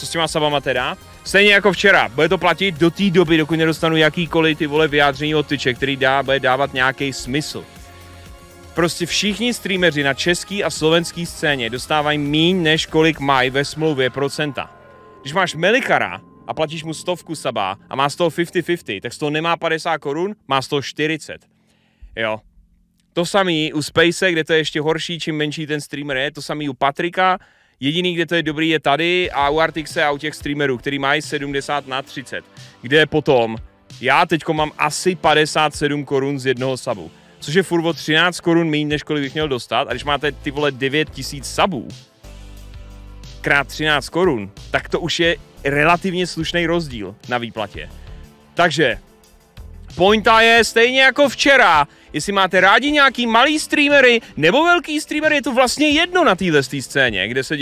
Co s těma sabama teda? Stejně jako včera, bude to platit do té doby, dokud nedostanu jakýkoliv ty vole vyjádření od tyče, který dá, bude dávat nějaký smysl. Prostě všichni streameři na český a slovenský scéně dostávají míň, než kolik mají ve smlouvě procenta. Když máš Melikara a platíš mu stovku saba a má z toho 50-50, tak z toho nemá 50 korun, má z toho 40. Jo. To samý u Space, kde to je ještě horší, čím menší ten streamer je, to samý u Patrika, Jediný, kde to je dobrý, je tady a u Artixe a u těch streamerů, který mají 70 na 30. Kde potom, já teď mám asi 57 korun z jednoho sabu. Což je furt o 13 korun méně, než kolik bych měl dostat. A když máte ty vole 9000 sabů, krát 13 korun, tak to už je relativně slušný rozdíl na výplatě. Takže, pointa je stejně jako včera, jestli máte rádi nějaký malý streamery nebo velký streamery, je to vlastně jedno na téhle scéně, kde se